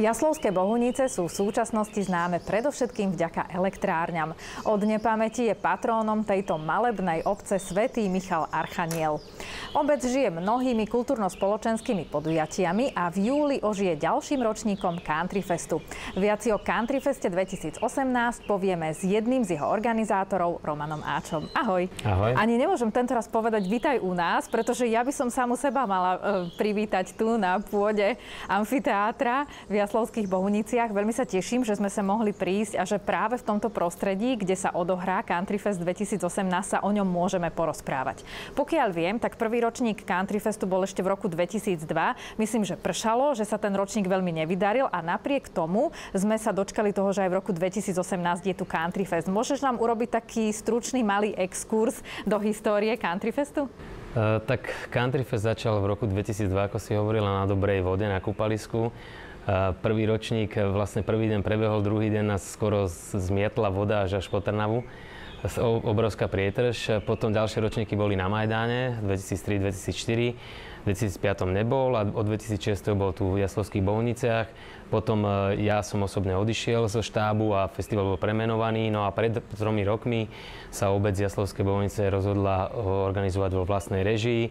Jaslovské Bohunice sú v súčasnosti známe predovšetkým vďaka elektrárňam. Od nepamäti je patrónom tejto malebnej obce svätý Michal Archaniel. Obec žije mnohými kultúrno-spoločenskými podujatiami a v júli ožije ďalším ročníkom Country Festu. Viac o Country Feste 2018 povieme s jedným z jeho organizátorov, Romanom Áčom. Ahoj. Ahoj. Ani nemôžem tento raz povedať vitaj u nás, pretože ja by som samu seba mala e, privítať tu na pôde amfiteátra v Jaslovských Bohuniciach. Veľmi sa teším, že sme sa mohli prísť a že práve v tomto prostredí, kde sa odohrá Country Fest 2018, sa o ňom môžeme porozprávať. Pokiaľ viem, tak prvý ročník Country Festu bol ešte v roku 2002. Myslím, že pršalo, že sa ten ročník veľmi nevydaril a napriek tomu sme sa dočkali toho, že aj v roku 2018 je tu Country Fest. Môžeš nám urobiť taký stručný malý exkurs do histórie Country Festu? Uh, tak Country Fest začal v roku 2002, ako si hovorila, na dobrej vode, na kúpalisku. Prvý ročník, vlastne prvý deň prebehol, druhý deň nás skoro zmietla voda až až po Trnavu. Obrovská prietrž. Potom ďalšie ročníky boli na Majdáne 2003-2004. V 2005 nebol a od 2006 bol tu v Jaslovských Bohniciach. Potom e, ja som osobne odišiel zo štábu a festival bol premenovaný. No a pred tromi rokmi sa obec Jaslovské Bohunice rozhodla ho organizovať vo vlastnej režii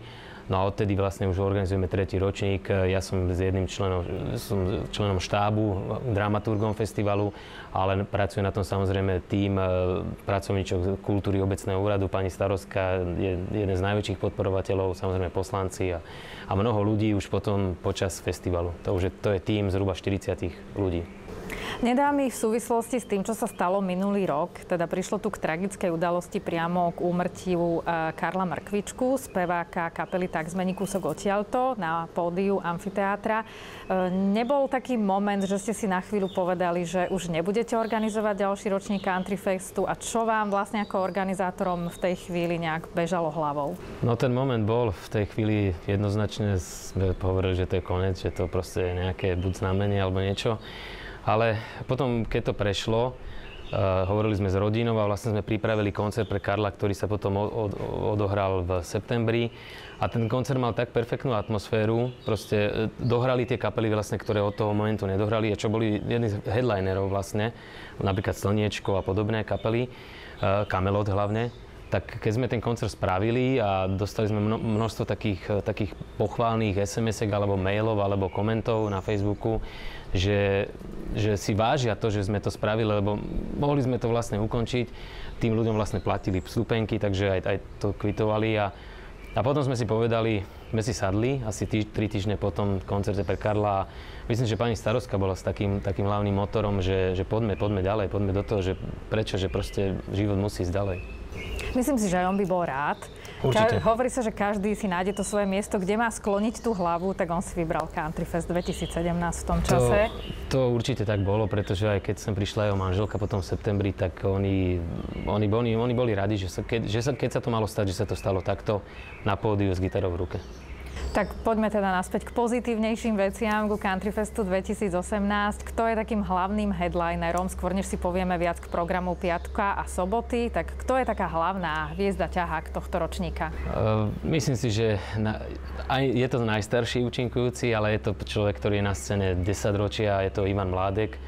No a odtedy vlastne už organizujeme tretí ročník. Ja som s jedným členom, som členom štábu, dramaturgom festivalu, ale pracuje na tom samozrejme tým e, pracovníčok kultúry obecného úradu. Pani starostka je jeden z najväčších podporovateľov, samozrejme poslanci a, a mnoho ľudí už potom počas festivalu. To, už je, to je tým zhruba 40 ľudí. Nedá mi v súvislosti s tým, čo sa stalo minulý rok, teda prišlo tu k tragickej udalosti priamo k úmrtiu eh, Karla Mrkvičku, speváka kapely Tak zmení kúsok odtiaľto na pódiu amfiteátra. Eh, nebol taký moment, že ste si na chvíľu povedali, že už nebudete organizovať ďalší ročník Country Festu a čo vám vlastne ako organizátorom v tej chvíli nejak bežalo hlavou? No ten moment bol v tej chvíli jednoznačne sme hovorili, že to je koniec, že to proste je nejaké buď znamenie alebo niečo. Ale potom, keď to prešlo, Uh, hovorili sme s rodinou a vlastne sme pripravili koncert pre Karla, ktorý sa potom od, odohral v septembri. A ten koncert mal tak perfektnú atmosféru, proste e, dohrali tie kapely, vlastne, ktoré od toho momentu nedohrali a čo boli jedni z headlinerov vlastne, napríklad Slniečko a podobné kapely, uh, hlavne tak keď sme ten koncert spravili a dostali sme množstvo takých, takých pochválnych SMS-ek alebo mailov alebo komentov na Facebooku, že, že si vážia to, že sme to spravili, lebo mohli sme to vlastne ukončiť. Tým ľuďom vlastne platili vstupenky, takže aj, aj to kvitovali a, a potom sme si povedali, sme si sadli asi tý, tri týždne po tom koncerte pre Karla a myslím, že pani starostka bola s takým, takým hlavným motorom, že, že poďme, poďme ďalej, poďme do toho, že prečo, že proste život musí ísť ďalej. Myslím si, že on by bol rád. Určite. Ka- hovorí sa, že každý si nájde to svoje miesto, kde má skloniť tú hlavu, tak on si vybral Country Fest 2017 v tom čase. To, to určite tak bolo, pretože aj keď som prišla jeho manželka potom v septembri, tak oni, oni, oni, oni boli radi, že, sa, keď, že sa, keď sa to malo stať, že sa to stalo takto na pódiu s gitarou v ruke. Tak poďme teda naspäť k pozitívnejším veciam, ku Country Festu 2018. Kto je takým hlavným headlinerom? Skôr než si povieme viac k programu piatka a soboty, tak kto je taká hlavná hviezda ťahák tohto ročníka? Uh, myslím si, že na, aj je to najstarší účinkujúci, ale je to človek, ktorý je na scéne 10 ročia, je to Ivan Mládek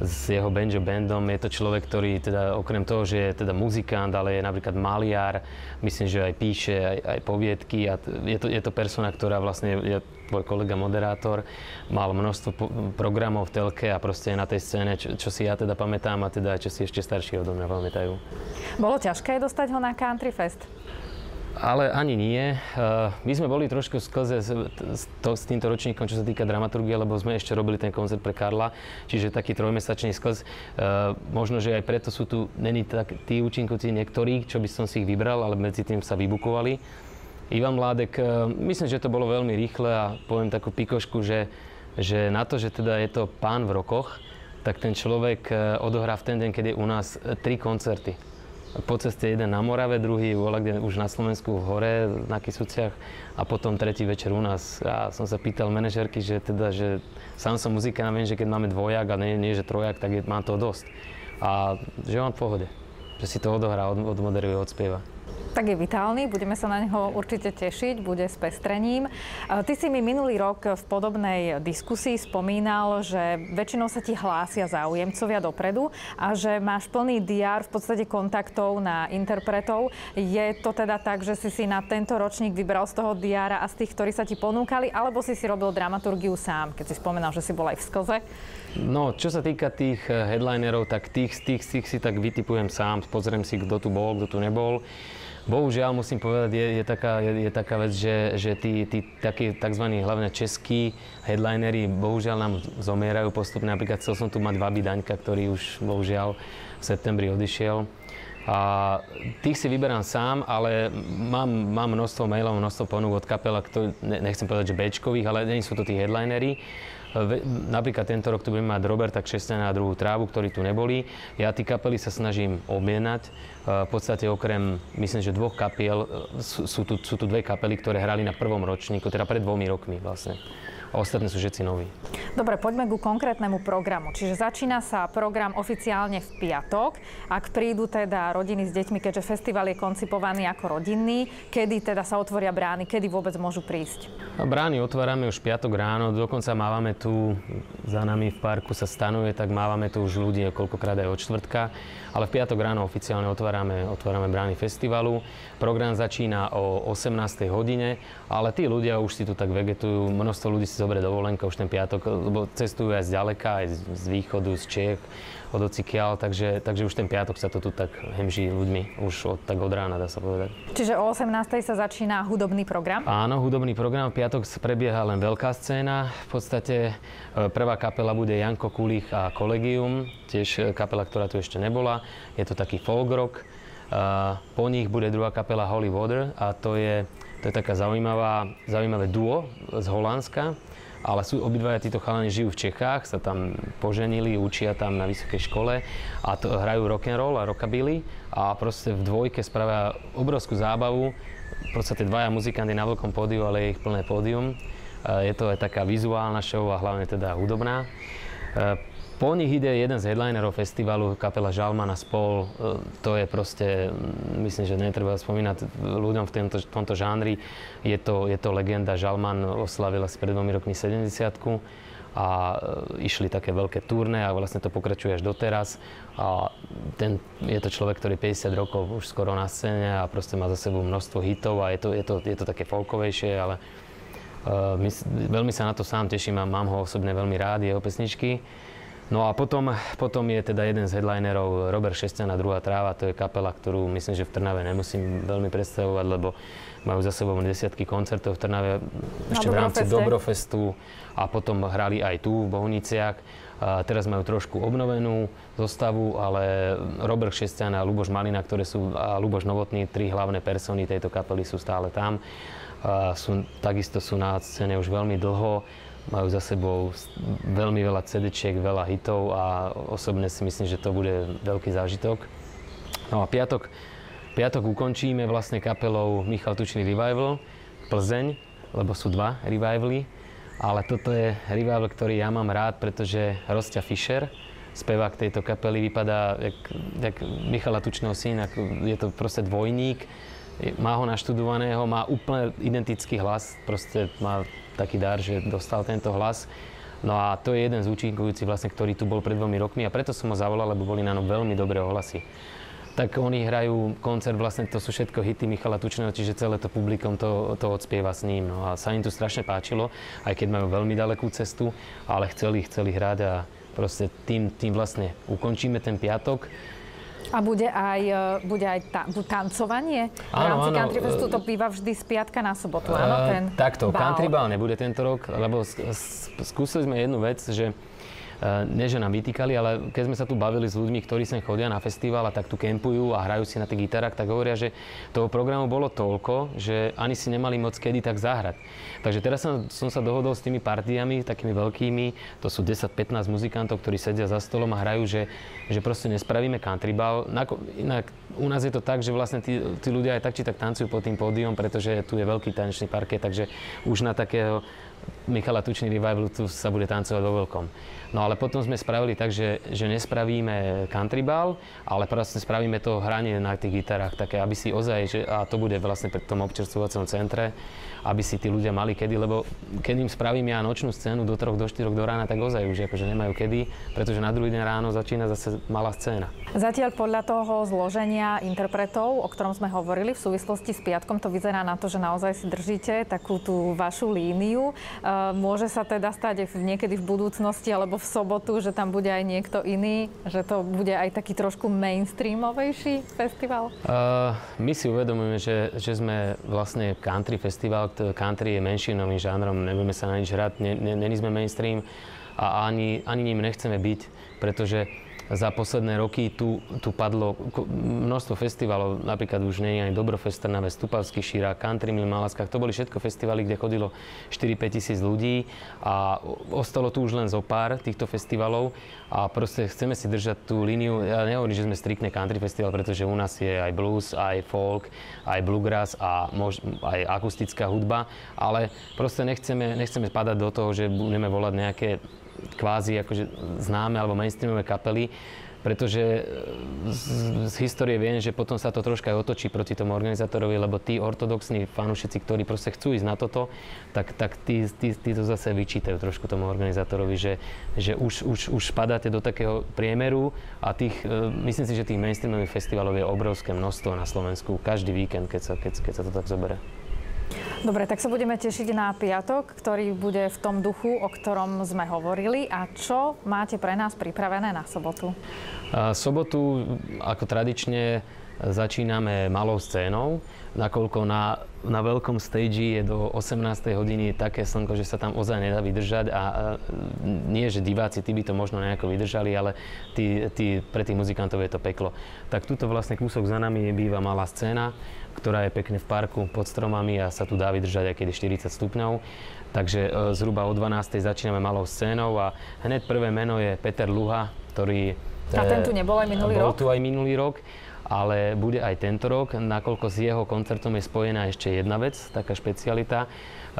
s jeho banjo bandom. Je to človek, ktorý teda okrem toho, že je teda muzikant, ale je napríklad maliar, myslím, že aj píše aj, aj poviedky a je to, je to persona, ktorá vlastne je tvoj kolega moderátor, mal množstvo po- programov v telke a proste na tej scéne, čo, čo si ja teda pamätám a teda čo si ešte starší odo mňa pamätajú. Bolo ťažké dostať ho na Country Fest? Ale ani nie. Uh, my sme boli trošku sklze s, to, s týmto ročníkom, čo sa týka dramaturgie, lebo sme ešte robili ten koncert pre Karla, čiže taký trojmesačný sklz. Uh, možno, že aj preto sú tu není tak, tí účinkujúci niektorí, čo by som si ich vybral, ale medzi tým sa vybukovali. Ivan Mládek, uh, myslím, že to bolo veľmi rýchle a poviem takú pikošku, že, že na to, že teda je to pán v rokoch, tak ten človek odohrá v ten deň, keď je u nás tri koncerty po ceste jeden na Morave, druhý kde už na Slovensku v hore, na Kisuciach a potom tretí večer u nás. Ja som sa pýtal manažerky, že teda, že sám som muzikant, viem, že keď máme dvojak a nie, nie že trojak, tak je, mám to dosť. A že on v pohode, že si to odohrá, od, odmoderuje, odspieva. Tak je vitálny, budeme sa na neho určite tešiť, bude s pestrením. Ty si mi minulý rok v podobnej diskusii spomínal, že väčšinou sa ti hlásia záujemcovia dopredu a že máš plný diár v podstate kontaktov na interpretov. Je to teda tak, že si si na tento ročník vybral z toho diára a z tých, ktorí sa ti ponúkali, alebo si si robil dramaturgiu sám, keď si spomenal, že si bol aj v Sklze? No, čo sa týka tých eh, headlinerov, tak tých, tých, tých si tak vytipujem sám, pozriem si, kto tu bol, kto tu nebol. Bohužiaľ musím povedať, je, je, taká, je, je taká vec, že, že tí, tí takí tzv. hlavne českí headlinery bohužiaľ nám zomierajú postupne. Napríklad chcel som tu mať Vaby Daňka, ktorý už bohužiaľ v septembri odišiel. A tých si vyberám sám, ale mám, mám množstvo mailov, množstvo ponúk od kapela, ktorý, nechcem povedať, že Bčkových, ale nie sú to tí headlinery. Napríklad tento rok tu budeme mať Roberta Kšesťana a druhú trávu, ktorí tu neboli. Ja tí kapely sa snažím objednať. E, v podstate okrem, myslím, že dvoch kapiel, e, sú, tu, sú tu dve kapely, ktoré hrali na prvom ročníku, teda pred dvomi rokmi vlastne a ostatné sú všetci noví. Dobre, poďme ku konkrétnemu programu. Čiže začína sa program oficiálne v piatok. Ak prídu teda rodiny s deťmi, keďže festival je koncipovaný ako rodinný, kedy teda sa otvoria brány, kedy vôbec môžu prísť? Brány otvárame už piatok ráno, dokonca mávame tu, za nami v parku sa stanuje, tak mávame tu už ľudí koľkokrát aj od čtvrtka. Ale v piatok ráno oficiálne otvárame, otvárame brány festivalu. Program začína o 18. hodine, ale tí ľudia už si tu tak vegetujú. Množstvo ľudí si zoberie dovolenka už ten piatok, lebo cestujú aj z ďaleka, aj z východu, z Čech od ocikial, takže, takže už ten piatok sa to tu tak hemží ľuďmi, už od, tak od rána dá sa povedať. Čiže o 18. sa začína hudobný program? Áno, hudobný program. V piatok prebieha len veľká scéna. V podstate e, prvá kapela bude Janko Kulich a Kolegium, tiež kapela, ktorá tu ešte nebola. Je to taký folk rock. E, po nich bude druhá kapela Holy Water a to je, to je taká zaujímavá, zaujímavé duo z Holandska ale sú obidvaja títo chalani žijú v Čechách, sa tam poženili, učia tam na vysokej škole a to, hrajú rock and roll a rockabilly a proste v dvojke spravia obrovskú zábavu. V podstate dvaja muzikanty na veľkom pódiu, ale je ich plné pódium. Je to aj taká vizuálna show a hlavne teda hudobná. Po nich ide jeden z headlinerov festivalu, kapela Žalman a spol. E, to je proste, myslím, že netreba spomínať ľuďom v tomto, tomto žánri. Je to, je to legenda. Žalman oslavil asi pred dvomi rokmi 70 a e, išli také veľké turné a vlastne to pokračuje až doteraz. A ten, je to človek, ktorý 50 rokov už skoro na scéne a proste má za sebou množstvo hitov a je to, je to, je to také folkovejšie, ale uh, my, veľmi sa na to sám teším a mám ho osobne veľmi rád, jeho pesničky. No a potom, potom je teda jeden z headlinerov Robert Šesťan a druhá tráva, to je kapela, ktorú myslím, že v Trnave nemusím veľmi predstavovať, lebo majú za sebou desiatky koncertov v Trnave ešte v rámci Dobrofestu a potom hrali aj tu v Bohuniciach. A teraz majú trošku obnovenú zostavu, ale Robert Šesťan a Luboš Malina, ktoré sú, a Luboš Novotný, tri hlavné persony tejto kapely sú stále tam. A sú, takisto sú na scéne už veľmi dlho majú za sebou veľmi veľa cd veľa hitov a osobne si myslím, že to bude veľký zážitok. No a piatok, piatok ukončíme vlastne kapelou Michal Tučný Revival, Plzeň, lebo sú dva revivaly, ale toto je revival, ktorý ja mám rád, pretože Rostia Fischer, spevák tejto kapely, vypadá jak, jak Michala Tučného syn, je to proste dvojník, má ho naštudovaného, má úplne identický hlas, proste má taký dar, že dostal tento hlas. No a to je jeden z účinkujúcich, vlastne, ktorý tu bol pred dvomi rokmi a preto som ho zavolal, lebo boli na ňom veľmi dobré ohlasy. Tak oni hrajú koncert, vlastne to sú všetko hity Michala Tučného, čiže celé to publikum to, to odspieva s ním. No a sa im tu strašne páčilo, aj keď majú veľmi ďalekú cestu, ale chceli, chceli hrať a proste tým, tým vlastne ukončíme ten piatok a bude aj, e, bude aj ta, tancovanie? Áno, v rámci áno. Country Festu to býva vždy z piatka na sobotu, áno? Ten takto, bál. Country Ball nebude tento rok, lebo skúsili sme jednu vec, že Nie že nám vytýkali, ale keď sme sa tu bavili s ľuďmi, ktorí sem chodia na festival a tak tu kempujú a hrajú si na tých gitarách, tak hovoria, že toho programu bolo toľko, že ani si nemali moc kedy tak zahrať. Takže teraz som, som sa dohodol s tými partiami, takými veľkými, to sú 10-15 muzikantov, ktorí sedia za stolom a hrajú, že, že proste nespravíme country ball. Inak u nás je to tak, že vlastne tí, tí ľudia aj tak či tak tancujú pod tým pódium, pretože tu je veľký tanečný parket, takže už na takého Michala Tučný revival tu sa bude tancovať vo veľkom. No ale potom sme spravili tak, že, že nespravíme country ball, ale proste spravíme to hranie na tých gitarách také, aby si ozaj, že, a to bude vlastne pri tom občerstvovacom centre, aby si tí ľudia mali kedy, lebo keď im spravím ja nočnú scénu do 3, do 4 do rána, tak ozaj už akože nemajú kedy, pretože na druhý deň ráno začína zase malá scéna. Zatiaľ podľa toho zloženia interpretov, o ktorom sme hovorili v súvislosti s piatkom, to vyzerá na to, že naozaj si držíte takú tú vašu líniu. E, môže sa teda stať niekedy v budúcnosti alebo v sobotu, že tam bude aj niekto iný, že to bude aj taký trošku mainstreamovejší festival? Uh, my si uvedomujeme, že, že sme vlastne country festival, country je menšinovým žánrom, nebudeme sa na nič hrať, není sme mainstream a ani, ani ním nechceme byť, pretože za posledné roky tu, tu padlo množstvo festivalov, napríklad už je ani Dobrofest Trnave, Stupavský šíra, Country Mill Malaskách, to boli všetko festivaly, kde chodilo 4-5 tisíc ľudí a ostalo tu už len zo pár týchto festivalov a proste chceme si držať tú líniu, ja nehovorím, že sme striktne country festival, pretože u nás je aj blues, aj folk, aj bluegrass a mož, aj akustická hudba, ale proste nechceme, nechceme padať do toho, že budeme volať nejaké kvázi akože známe alebo mainstreamové kapely, pretože e, z, z histórie viem, že potom sa to troška aj otočí proti tomu organizátorovi, lebo tí ortodoxní fanúšici, ktorí proste chcú ísť na toto, tak, tak tí, tí, tí to zase vyčítajú trošku tomu organizátorovi, že, že už, už, už padáte do takého priemeru a tých, e, myslím si, že tých mainstreamových festivalov je obrovské množstvo na Slovensku každý víkend, keď sa, keď, keď sa to tak zoberie. Dobre, tak sa budeme tešiť na piatok, ktorý bude v tom duchu, o ktorom sme hovorili. A čo máte pre nás pripravené na sobotu? A sobotu, ako tradične, začíname malou scénou, nakoľko na, na veľkom stage je do 18. hodiny také slnko, že sa tam ozaj nedá vydržať a, a nie, že diváci, tí by to možno nejako vydržali, ale tí, tí, pre tých muzikantov je to peklo. Tak tuto vlastne kúsok za nami je býva malá scéna, ktorá je pekne v parku pod stromami a sa tu dá vydržať aj kedy 40 stupňov. Takže e, zhruba o 12. začíname malou scénou a hneď prvé meno je Peter Luha, ktorý... A ten tu nebol aj minulý bol rok? tu aj minulý rok ale bude aj tento rok, nakoľko s jeho koncertom je spojená ešte jedna vec, taká špecialita.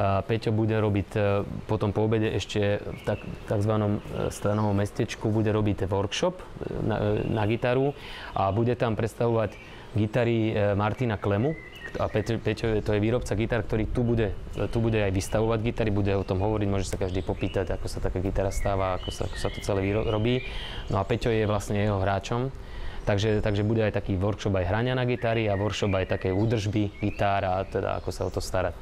Peťo bude robiť e, potom po obede ešte v tak, tzv. E, stanovom mestečku bude robiť workshop na, na gitaru a bude tam predstavovať gitary e, Martina Klemu, a Peťo, Peťo to je výrobca gitar, ktorý tu bude, tu bude aj vystavovať gitary, bude o tom hovoriť, môže sa každý popýtať, ako sa taká gitara stáva, ako sa, ako sa to celé robí. No a Peťo je vlastne jeho hráčom. Takže, takže bude aj taký workshop aj hrania na gitary a workshop aj také údržby gitár a teda ako sa o to starať.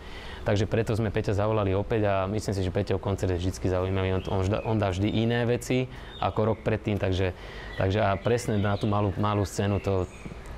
Takže preto sme Peťa zavolali opäť a myslím si, že Peťov koncert je vždy zaujímavý. On, on, on dá vždy iné veci ako rok predtým, takže, takže a presne na tú malú, malú scénu to,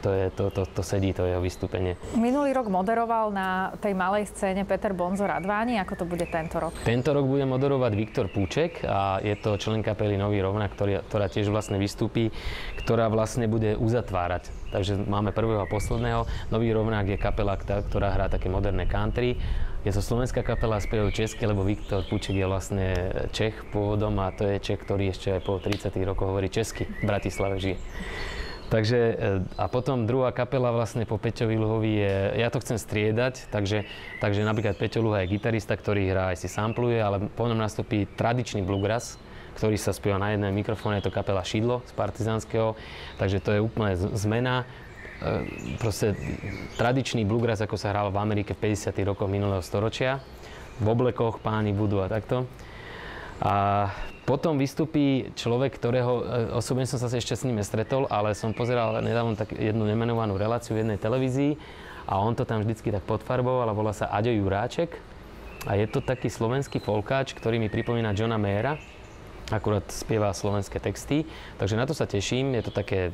to, je, to, to, to sedí, to jeho vystúpenie. Minulý rok moderoval na tej malej scéne Peter Bonzo Radváni, ako to bude tento rok? Tento rok bude moderovať Viktor Púček a je to člen kapely Nový rovna, ktorý, ktorá tiež vlastne vystúpi, ktorá vlastne bude uzatvárať. Takže máme prvého a posledného. Nový rovnák je kapela, ktorá hrá také moderné country je to slovenská kapela, spievajú česky, lebo Viktor Puček je vlastne Čech pôvodom a to je Čech, ktorý ešte aj po 30 rokoch hovorí česky. V Bratislave žije. Takže e, a potom druhá kapela vlastne po Peťovi Luhovi je, ja to chcem striedať, takže, takže napríklad Peťo Luha je gitarista, ktorý hrá aj si sampluje, ale po ňom nastupí tradičný bluegrass, ktorý sa spieva na jednom mikrofóne, je to kapela Šidlo z Partizánskeho, takže to je úplne zmena. E, proste tradičný bluegrass, ako sa hral v Amerike v 50. rokoch minulého storočia, v oblekoch páni budú a takto. A potom vystupí človek, ktorého e, osobne som sa ešte s ním stretol, ale som pozeral nedávno tak jednu nemenovanú reláciu v jednej televízii a on to tam vždycky tak podfarboval a volá sa Aďo Juráček. A je to taký slovenský folkáč, ktorý mi pripomína Johna Mayera, akurát spieva slovenské texty, takže na to sa teším, je to také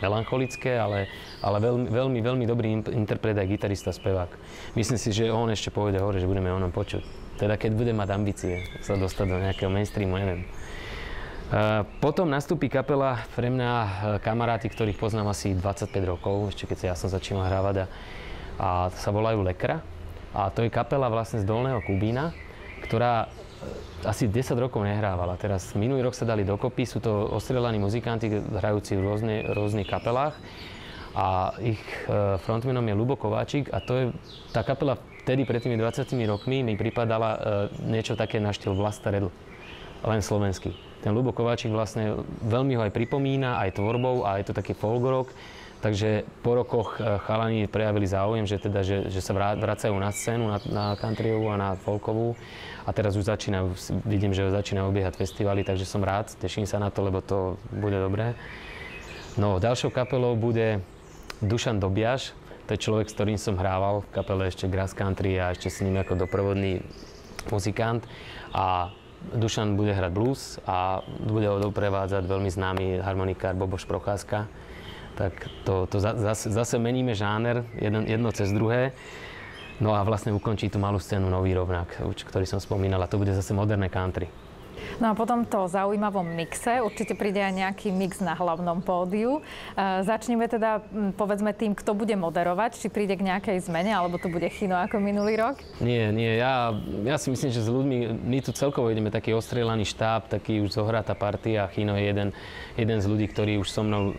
melancholické, ale, ale veľmi, veľmi, veľmi dobrý interpret aj gitarista, spevák. Myslím si, že on ešte povede hore, že budeme o ňom počuť. Teda keď bude mať ambície sa dostať do nejakého mainstreamu, neviem. Potom nastúpi kapela pre mňa e, kamaráti, ktorých poznám asi 25 rokov, ešte keď ja som začínal hrávať a, a sa volajú Lekra. A to je kapela vlastne z Dolného Kubína, ktorá asi 10 rokov nehrávala. Teraz minulý rok sa dali dokopy, sú to ostrelaní muzikanti, hrajúci v rôzne, rôznych kapelách. A ich e, frontmanom je Lubo Kováčik a to je tá kapela vtedy pred tými 20 rokmi mi pripadala uh, niečo také na štýl Vlasta Redl. len slovenský. Ten Lubo Kováčik vlastne veľmi ho aj pripomína, aj tvorbou, a je to taký folk rock. Takže po rokoch e, chalani prejavili záujem, že, teda, že, že sa vracajú na scénu, na, na countryovú a na folkovú. A teraz už začínajú, vidím, že začínajú obiehať festivaly, takže som rád, teším sa na to, lebo to bude dobré. No, ďalšou kapelou bude Dušan Dobiaš, to je človek, s ktorým som hrával v kapele ešte Grass Country a ešte s ním ako doprovodný muzikant. A Dušan bude hrať blues a bude ho doprevádzať veľmi známy harmonikár Boboš Procházka. Tak to, to zase, zase meníme žáner, jedno, jedno cez druhé. No a vlastne ukončí tú malú scénu Nový rovnak, ktorý som spomínal, a to bude zase moderné country. No a potom to zaujímavom mixe, určite príde aj nejaký mix na hlavnom pódiu. E, začneme teda povedzme tým, kto bude moderovať, či príde k nejakej zmene, alebo to bude chino ako minulý rok? Nie, nie, ja, ja si myslím, že s ľuďmi, my tu celkovo ideme taký ostrelaný štáb, taký už zohratá partia, Chino je jeden, jeden z ľudí, ktorí už so mnou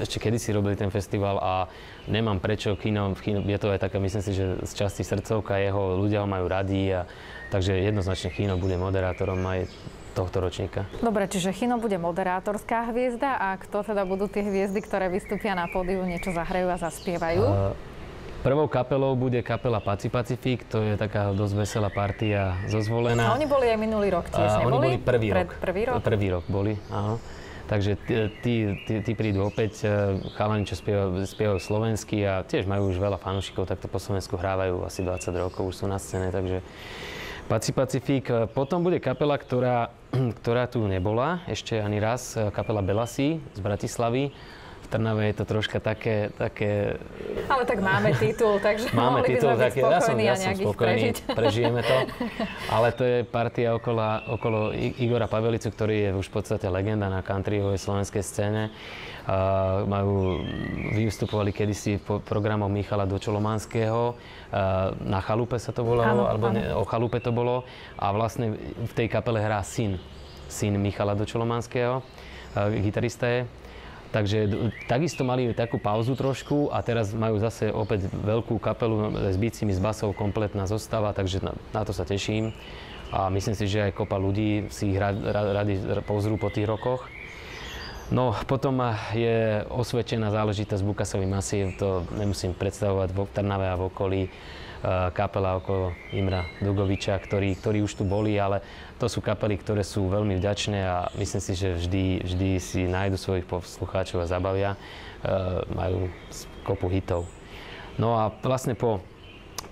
ešte kedysi robili ten festival a nemám prečo, kino, kino je to aj taká, myslím si, že z časti srdcovka jeho, ľudia ho majú radí a takže jednoznačne Chino bude moderátorom aj tohto ročníka. Dobre, čiže Chino bude moderátorská hviezda a kto teda budú tie hviezdy, ktoré vystúpia na pódiu, niečo zahrajú a zaspievajú? Uh, Prvou kapelou bude kapela Paci Pacific, to je taká dosť veselá partia zozvolená. A oni boli aj minulý rok tiež, neboli? Oni boli prvý Pred, rok. Prvý rok? Prvý rok boli, áno. Takže tí, tí, tí prídu opäť, e, chalani, čo spievajú, spievajú slovensky a tiež majú už veľa fanúšikov, takto po Slovensku hrávajú asi 20 rokov, už sú na scéne, takže Paci Pacifik. Potom bude kapela, ktorá, ktorá tu nebola ešte ani raz, kapela Belasi z Bratislavy v Trnave je to troška také... také... Ale tak máme titul, takže máme mohli titul, by sme také, byť ja som, ja som spokojný, prežiť. prežijeme to. Ale to je partia okolo, okolo Igora Pavelicu, ktorý je už v podstate legenda na countryovej slovenskej scéne. Majú, vystupovali kedysi po programom Michala Dočolomanského. Na chalupe sa to volalo, áno, alebo áno. Ne, o chalupe to bolo. A vlastne v tej kapele hrá syn, syn Michala Dočolomanského, gitarista je. Takže takisto mali takú pauzu trošku a teraz majú zase opäť veľkú kapelu s bicimi, s basou, kompletná zostava, takže na, na to sa teším. A myslím si, že aj kopa ľudí si ich radi pozrú po tých rokoch. No, potom je osvedčená záležitosť Bukasový masív, to nemusím predstavovať v Trnave a v okolí kapela okolo Imra Dugoviča, ktorí, ktorí už tu boli, ale to sú kapely, ktoré sú veľmi vďačné a myslím si, že vždy, vždy si nájdu svojich poslucháčov a zabavia. Majú kopu hitov. No a vlastne po,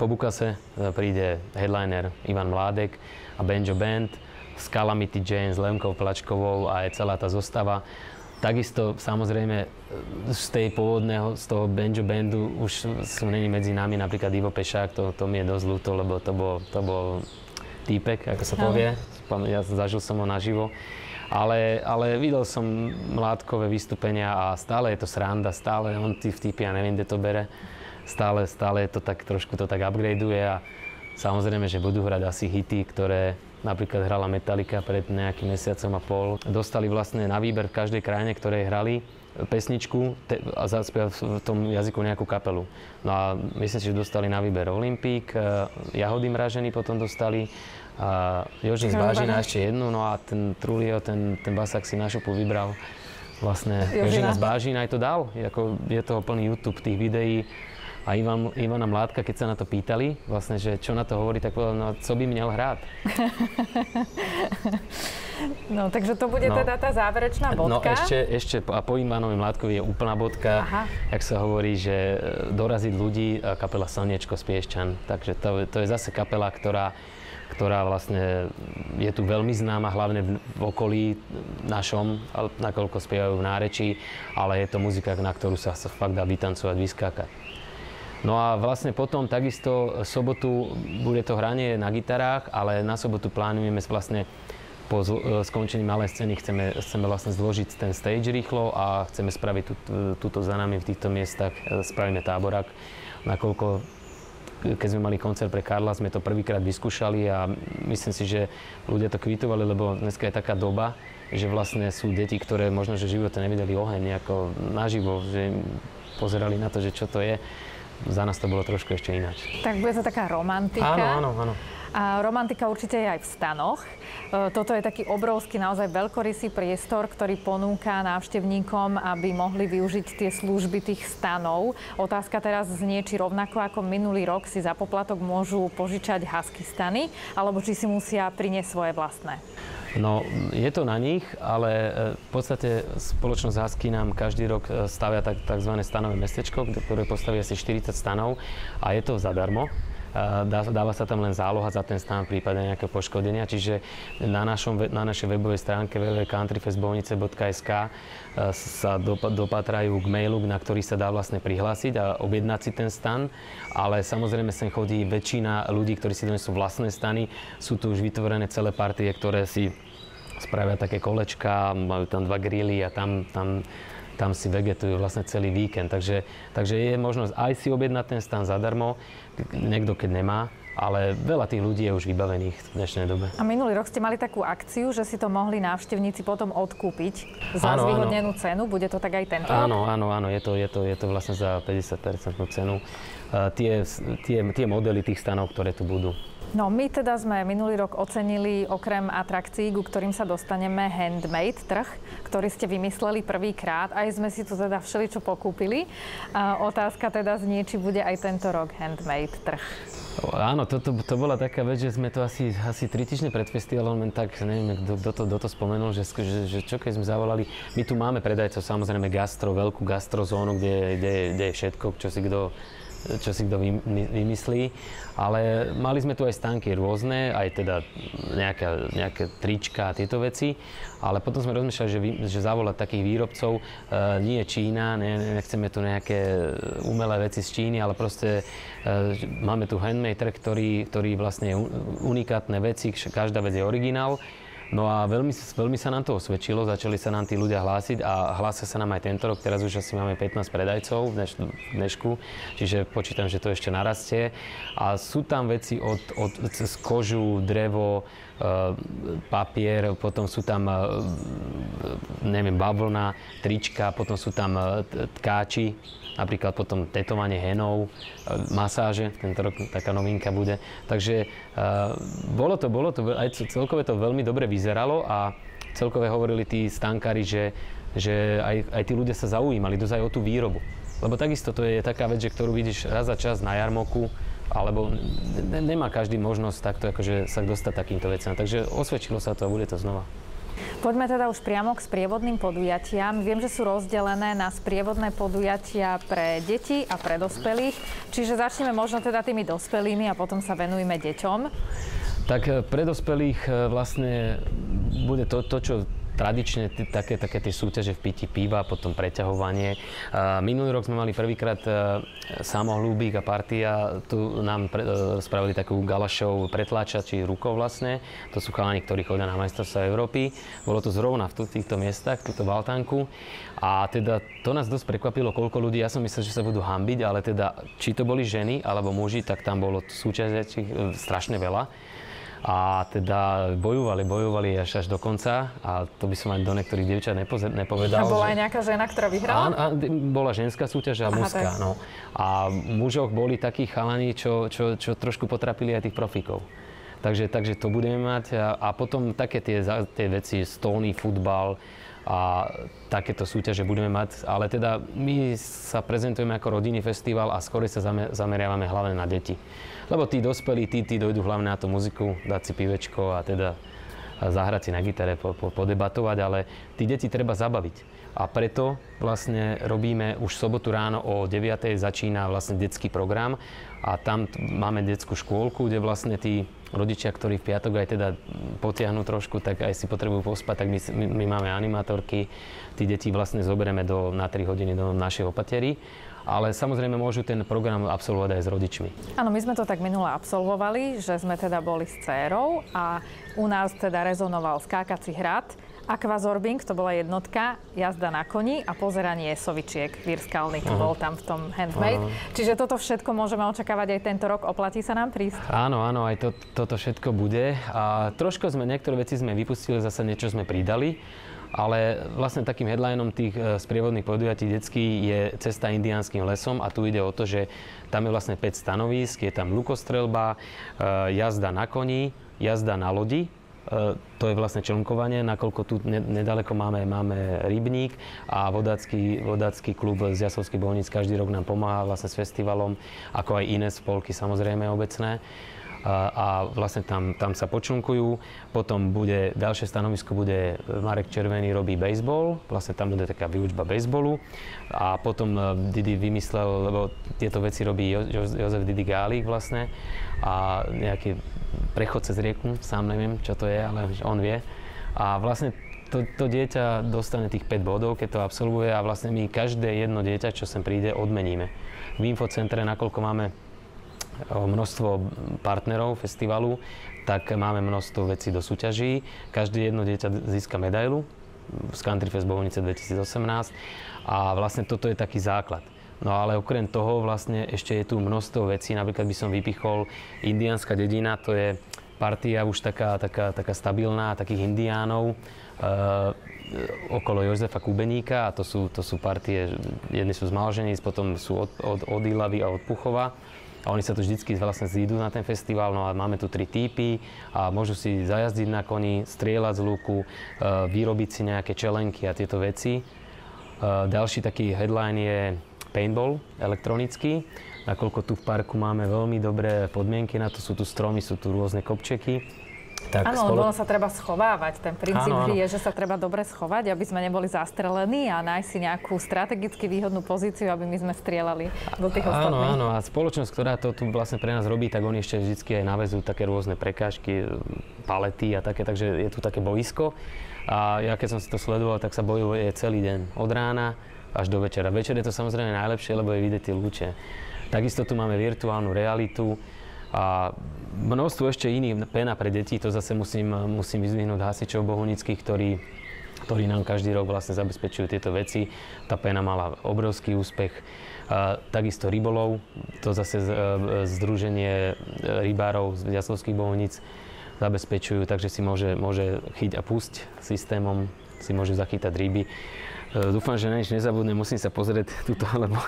po Bukase príde headliner Ivan Mládek a Benjo Band s Calamity Jane, s Lemkou Plačkovou a aj celá tá zostava. Takisto samozrejme z tej pôvodného, z toho banjo bandu už sú není medzi nami napríklad Ivo Pešák, to, to mi je dosť ľúto, lebo to bol, to bol týpek, ako sa povie. Ja zažil som ho naživo. Ale, ale videl som mládkové vystúpenia a stále je to sranda, stále on tí vtipy, ja neviem, kde to bere. Stále, stále to tak, trošku to tak upgradeuje a samozrejme, že budú hrať asi hity, ktoré, napríklad hrala Metallica pred nejakým mesiacom a pol. Dostali vlastne na výber v každej krajine, ktorej hrali pesničku te, a zaspievať v tom jazyku nejakú kapelu. No a myslím si, že dostali na výber Olympík, uh, Jahody mražený potom dostali, a Jožin z Bážina ešte jednu, no a ten Trulio, ten, ten basák si na šupu vybral vlastne Jožina z Bážina aj to dal. Je, ako, je toho plný YouTube tých videí a Ivan, Ivana Mládka, keď sa na to pýtali, vlastne, že čo na to hovorí, tak povedal, no co by měl hrát. No, takže to bude no. teda tá záverečná no, bodka. No ešte, ešte a po Ivanovi Mládkovi je úplná bodka, Aha. jak sa hovorí, že e, doraziť ľudí kapela Slniečko z Piešťan. Takže to, to je zase kapela, ktorá ktorá vlastne je tu veľmi známa, hlavne v okolí našom, nakoľko spievajú v nárečí, ale je to muzika, na ktorú sa fakt dá vytancovať, vyskákať. No a vlastne potom takisto sobotu bude to hranie na gitarách, ale na sobotu plánujeme vlastne po e, skončení malej scény chceme, chceme vlastne zložiť ten stage rýchlo a chceme spraviť tú, túto za nami v týchto miestach, e, spravíme táborak, nakoľko keď sme mali koncert pre Karla, sme to prvýkrát vyskúšali a myslím si, že ľudia to kvitovali, lebo dneska je taká doba, že vlastne sú deti, ktoré možno, že v živote nevideli oheň nejako naživo, že pozerali na to, že čo to je za nás to bolo trošku ešte ináč. Tak bude to taká romantika. Áno, áno, áno. A romantika určite je aj v stanoch. E, toto je taký obrovský, naozaj veľkorysý priestor, ktorý ponúka návštevníkom, aby mohli využiť tie služby tých stanov. Otázka teraz znie, či rovnako ako minulý rok si za poplatok môžu požičať husky stany, alebo či si musia priniesť svoje vlastné. No, je to na nich, ale e, v podstate spoločnosť Husky nám každý rok e, stavia tak, tzv. stanové mestečko, ktoré postaví asi 40 stanov a je to zadarmo dáva sa tam len záloha za ten stan v prípade nejakého poškodenia, čiže na, našom, na našej webovej stránke www.countryfestbolnice.sk e, sa dopatrajú k mailu, na ktorý sa dá vlastne prihlásiť a objednať si ten stan, ale samozrejme sem chodí väčšina ľudí, ktorí si donesú vlastné stany, sú tu už vytvorené celé partie, ktoré si spravia také kolečka, majú tam dva grily a tam, tam tam si vegetujú vlastne celý víkend. Takže, takže je možnosť aj si objednať ten stan zadarmo, niekto keď nemá, ale veľa tých ľudí je už vybavených v dnešnej dobe. A minulý rok ste mali takú akciu, že si to mohli návštevníci potom odkúpiť za áno, zvýhodnenú áno. cenu. Bude to tak aj tento Áno, áno, áno, je to, je to, je to vlastne za 50% cenu. Uh, tie, tie, tie modely tých stanov, ktoré tu budú. No my teda sme minulý rok ocenili okrem atrakcií, ku ktorým sa dostaneme, handmade trh, ktorý ste vymysleli prvýkrát. Aj sme si tu teda všeličo pokúpili. A otázka teda znie, či bude aj tento rok handmade trh. Áno, to, to, to bola taká vec, že sme to asi, asi tri týždne pred festivalom, len tak, neviem, kto to, to spomenul, že, že, že čo keď sme zavolali, my tu máme predajcov, samozrejme gastro, veľkú gastrozónu, kde, kde, kde je všetko, čo si kto čo si kto vymyslí. Ale mali sme tu aj stánky rôzne, aj teda nejaké, nejaké trička a tieto veci. Ale potom sme rozmýšľali, že, vy, že zavolať takých výrobcov, e, nie je Čína, ne, nechceme tu nejaké umelé veci z Číny, ale proste e, máme tu handmade trh, ktorý, ktorý vlastne je unikátne veci, každá vec je originál No a veľmi, veľmi sa nám to osvedčilo, začali sa nám tí ľudia hlásiť a hlásia sa nám aj tento rok. Teraz už asi máme 15 predajcov v, dneš, dnešku, čiže počítam, že to ešte narastie. A sú tam veci od, od cez kožu, drevo, papier, potom sú tam, e, neviem, bavlna, trička, potom sú tam e, tkáči, napríklad potom tetovanie henov, e, masáže, tento rok taká novinka bude. Takže bolo to, bolo to, aj celkové to veľmi dobre vyzeralo a celkové hovorili tí stankári, že, že aj, aj tí ľudia sa zaujímali dozaj o tú výrobu. Lebo takisto to je taká vec, že ktorú vidíš raz za čas na jarmoku, alebo nemá každý možnosť takto akože sa dostať takýmto veciam. Takže osvedčilo sa to a bude to znova. Poďme teda už priamo k sprievodným podujatiam. Viem, že sú rozdelené na sprievodné podujatia pre deti a pre dospelých. Čiže začneme možno teda tými dospelými a potom sa venujeme deťom. Tak eh, pre dospelých eh, vlastne bude to, to čo tradične t- také, také tie súťaže v pití piva, potom preťahovanie. Uh, minulý rok sme mali prvýkrát uh, samohlúbík a partia, tu nám pre, uh, spravili takú galašov pretláčači rukou vlastne. To sú chalani, ktorí chodia na majstrovstvá Európy. Bolo to zrovna v týchto miestach, túto Valtánku. A teda to nás dosť prekvapilo, koľko ľudí, ja som myslel, že sa budú hambiť, ale teda či to boli ženy alebo muži, tak tam bolo súťažiacich e, strašne veľa a teda bojovali, bojovali až až do konca a to by som aj do niektorých dievčat nepovedal. A bola že... aj nejaká žena, ktorá vyhrala? A, a, bola ženská súťaž a mužská, no. A mužoch boli takí chalani, čo, čo, čo trošku potrapili aj tých profíkov. Takže, takže to budeme mať a, a potom také tie, tie veci, stolný futbal, a takéto súťaže budeme mať, ale teda my sa prezentujeme ako rodinný festival a skôr sa zameriavame hlavne na deti. Lebo tí dospelí, tí, tí dojdú hlavne na tú muziku, dať si pivečko a teda zahrať si na gitare, po, po, podebatovať, ale tí deti treba zabaviť. A preto vlastne robíme už sobotu ráno o 9. začína vlastne detský program a tam máme detskú škôlku, kde vlastne tí rodičia, ktorí v piatok aj teda potiahnu trošku, tak aj si potrebujú pospať, tak my, my, my máme animátorky, tí deti vlastne zoberieme do, na 3 hodiny do našej opatery ale samozrejme môžu ten program absolvovať aj s rodičmi. Áno, my sme to tak minule absolvovali, že sme teda boli s dcérou a u nás teda rezonoval skákací hrad, Aquazorbing, to bola jednotka, jazda na koni a pozeranie sovičiek, výrskalný, uh-huh. bol tam v tom handmade. Uh-huh. Čiže toto všetko môžeme očakávať aj tento rok. Oplatí sa nám prísť? Áno, áno, aj to, toto všetko bude. A trošku sme, niektoré veci sme vypustili, zase niečo sme pridali ale vlastne takým headlinom tých e, sprievodných podujatí detských je cesta indiánskym lesom a tu ide o to, že tam je vlastne 5 stanovísk, je tam lukostrelba, e, jazda na koni, jazda na lodi, e, to je vlastne člnkovanie, nakoľko tu nedaleko máme, máme rybník a vodácky, vodácky klub z Jasovských bolníc každý rok nám pomáha vlastne s festivalom, ako aj iné spolky samozrejme obecné a vlastne tam, tam sa počunkujú. Potom bude, ďalšie stanovisko bude Marek Červený robí baseball, vlastne tam bude taká výučba baseballu a potom e, Didi vymyslel, lebo tieto veci robí jo, Jozef Didi Gálik vlastne a nejaký prechod cez rieku, sám neviem, čo to je, ale on vie. A vlastne to, to dieťa dostane tých 5 bodov, keď to absolvuje a vlastne my každé jedno dieťa, čo sem príde, odmeníme. V infocentre, nakoľko máme množstvo partnerov festivalu, tak máme množstvo vecí do súťaží. Každé jedno dieťa získa medailu z Country Fest Bohunice 2018 a vlastne toto je taký základ. No ale okrem toho vlastne ešte je tu množstvo vecí, napríklad by som vypichol indiánska dedina, to je partia už taká, taká, taká stabilná, takých indiánov, e, okolo Jozefa Kubeníka a to sú, to sú partie, jedni sú z Malženic, potom sú od, od, od Ilavy a od Puchova a oni sa tu vždycky vlastne zídu na ten festival, no a máme tu tri týpy a môžu si zajazdiť na koni, strieľať z luku, e, vyrobiť si nejaké čelenky a tieto veci. E, ďalší taký headline je paintball elektronický, nakoľko tu v parku máme veľmi dobré podmienky na to, sú tu stromy, sú tu rôzne kopčeky tak áno, spolo... lebo sa treba schovávať. Ten princíp áno, áno. je, že sa treba dobre schovať, aby sme neboli zastrelení a nájsť si nejakú strategicky výhodnú pozíciu, aby my sme strieľali do tých ostatných. Áno, áno. A spoločnosť, ktorá to tu vlastne pre nás robí, tak oni ešte vždy aj navezujú také rôzne prekážky, palety a také, takže je tu také boisko. A ja keď som si to sledoval, tak sa bojuje celý deň. Od rána až do večera. Večer je to samozrejme najlepšie, lebo je vidieť tie lúče. Takisto tu máme virtuálnu realitu a množstvo ešte iných pena pre deti, to zase musím, musím vyzvihnúť hasičov bohunických, ktorí, ktorí nám každý rok vlastne zabezpečujú tieto veci. Tá pena mala obrovský úspech. A takisto rybolov, to zase e, Združenie rybárov z Jaslovských bohunic zabezpečujú, takže si môže, môže chyť a pusť systémom, si môžu zachytať ryby. E, dúfam, že na nič nezabudnem, musím sa pozrieť tuto, lebo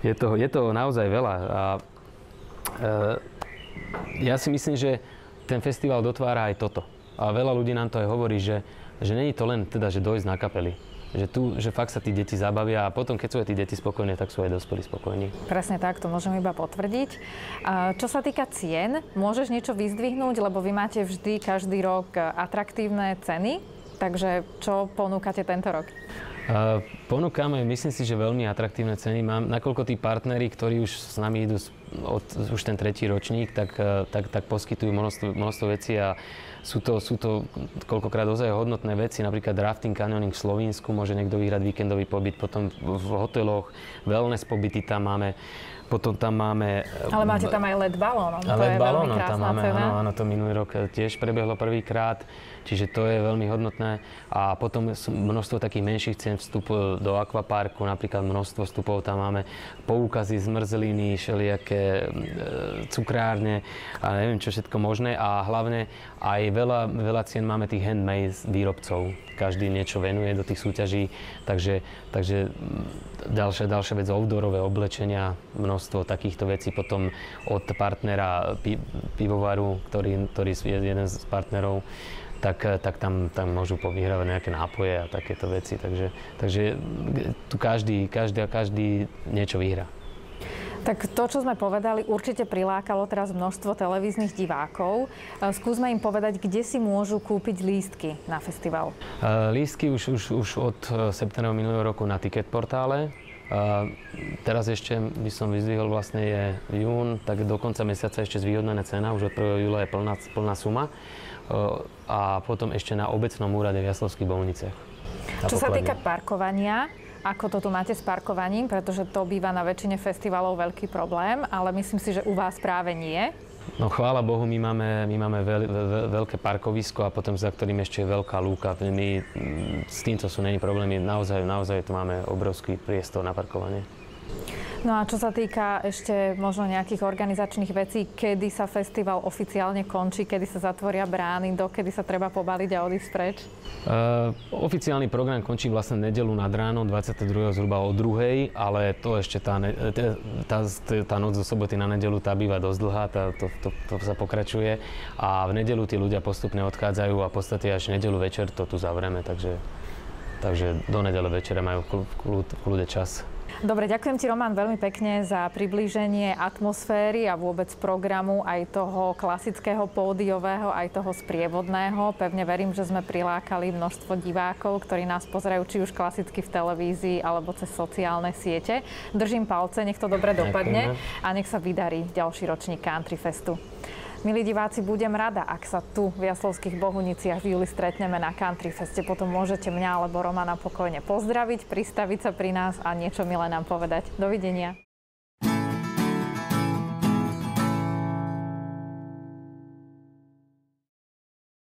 je toho, je toho naozaj veľa. A, e, ja si myslím, že ten festival dotvára aj toto. A veľa ľudí nám to aj hovorí, že, že není to len teda, že dojsť na kapely. Že tu, že fakt sa tí deti zabavia a potom, keď sú aj tí deti spokojní, tak sú aj dospelí spokojní. Presne tak, to môžem iba potvrdiť. Čo sa týka cien, môžeš niečo vyzdvihnúť, lebo vy máte vždy každý rok atraktívne ceny, takže čo ponúkate tento rok? Ponúkame, myslím si, že veľmi atraktívne ceny. Mám, nakoľko tí partneri, ktorí už s nami idú od, už ten tretí ročník, tak, uh, tak, tak poskytujú množstvo, množstvo vecí a sú to, sú to koľkokrát ozaj hodnotné veci, napríklad drafting canyoning v Slovensku, môže niekto vyhrať víkendový pobyt, potom v hoteloch, wellness pobyty tam máme, potom tam máme... Ale máte tam aj LED balón. LED balón tam máme, áno, áno, to minulý rok tiež prebehlo prvýkrát. Čiže to je veľmi hodnotné. A potom množstvo takých menších cien vstup do akvaparku, napríklad množstvo vstupov tam máme, poukazy, zmrzliny, všelijaké e, cukrárne a neviem čo všetko možné. A hlavne aj veľa, veľa cien máme tých handmade výrobcov. Každý niečo venuje do tých súťaží, takže, takže ďalšia, ďalšia vec, outdoorové oblečenia, množstvo takýchto vecí. Potom od partnera pivovaru, ktorý, ktorý je jeden z partnerov, tak, tak tam, tam môžu povyhrávať nejaké nápoje a takéto veci. Takže, takže tu každý, každý, každý niečo vyhrá. Tak to, čo sme povedali, určite prilákalo teraz množstvo televíznych divákov. Eh, skúsme im povedať, kde si môžu kúpiť lístky na festival. Uh, lístky už, už, už od septembra minulého roku na ticket portále. Teraz ešte by som vyzdvihol vlastne je jún, tak do konca mesiaca ešte zvýhodnená cena, už od 1. júla je plná, plná suma a potom ešte na obecnom úrade v Jaslovských bolniciach. Čo sa týka parkovania, ako to tu máte s parkovaním, pretože to býva na väčšine festivalov veľký problém, ale myslím si, že u vás práve nie. No chvála Bohu, my máme, my máme veľ, veľ, veľké parkovisko a potom za ktorým ešte je veľká lúka. My, s týmto sú není problémy, naozaj, naozaj tu máme obrovský priestor na parkovanie. No a čo sa týka ešte možno nejakých organizačných vecí, kedy sa festival oficiálne končí, kedy sa zatvoria brány, dokedy sa treba pobaliť a odísť preč? Uh, oficiálny program končí vlastne nedelu nad ráno, 22. zhruba o druhej, ale to ešte tá, tá, tá, tá noc zo soboty na nedelu tá býva dosť dlhá, tá, to, to, to sa pokračuje a v nedelu tí ľudia postupne odchádzajú a v podstate až nedelu večer to tu zavrieme, takže, takže do nedele večera majú kľude čas. Dobre, ďakujem ti Roman veľmi pekne za priblíženie atmosféry a vôbec programu aj toho klasického pódiového, aj toho sprievodného. Pevne verím, že sme prilákali množstvo divákov, ktorí nás pozerajú či už klasicky v televízii alebo cez sociálne siete. Držím palce, nech to dobre dopadne a nech sa vydarí ďalší ročník Country Festu. Milí diváci, budem rada, ak sa tu v Jaslovských Bohuniciach v júli stretneme na Country Feste. Potom môžete mňa alebo Romana pokojne pozdraviť, pristaviť sa pri nás a niečo milé nám povedať. Dovidenia.